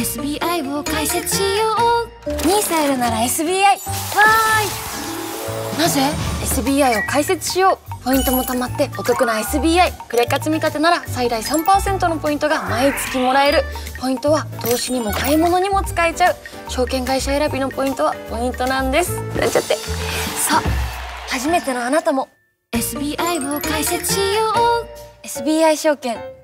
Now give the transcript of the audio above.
SBI を開設しよう。NISA るなら SBI わーい。なぜ？SBI を開設しよう。ポイントも貯まってお得な SBI クレカ積み立てなら最大3%のポイントが毎月もらえる。ポイントは投資にも買い物にも使えちゃう。証券会社選びのポイントはポイントなんです。なんちゃって。さあ。初めてのあなたも。SBI を開設しよう。SBI 証券。